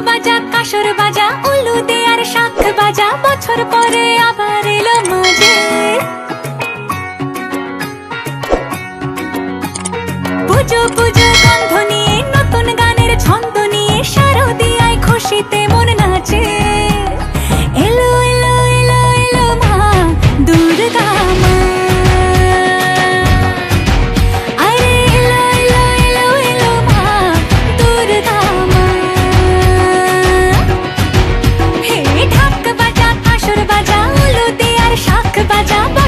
বাজা কাসর বাজা উলু দে আর বাজা বছর পরে আবার এলো মাঝে। পুজো পুজো, গন্ধ ராஜா